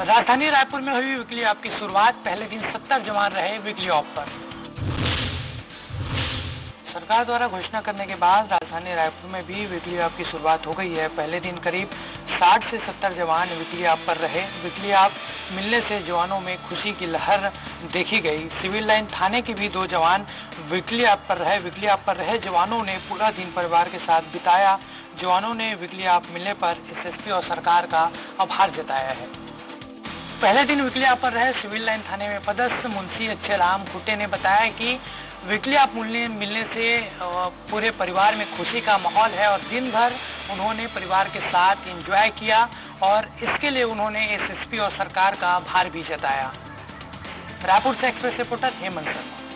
राजधानी रायपुर में हुई वीकली ऑफ़ की शुरुआत। पहले दिन सत्तर जवान रहे वीकली ऑफ़ पर। सरकार द्वारा घोषणा करने के बाद राजधानी रायपुर में भी वीकली ऑफ़ की शुरुआत हो गई है। पहले दिन करीब 60 से 70 जवान वीकली ऑफ़ पर रहे। वीकली ऑफ़ मिलने से जवानों में खुशी की लहर देखी गई। सिविल लाइन थाने के भी दो जवान वीकली ऑफ़ पर रहे। वीकली ऑफ़ पर रहे जवानों ने पूरा दिन परिवार के साथ बिताया। जवानों ने वीकली ऑफ़ मिलने पर एसएसपी और सरकार का आभार जताया है। पहले दिन विकलिया पर रहे सिविल लाइन थाने में पदस्थ मुंशी अच्छे राम खुटे ने बताया कि विकलिया मिलने मिलने से पूरे परिवार में खुशी का माहौल है और दिन भर उन्होंने परिवार के साथ एंजॉय किया और इसके लिए उन्होंने एसएसपी और सरकार का आभार भी जताया। रायपुर से एक्सप्रेस रिपोर्टर हेमंत शर्मा।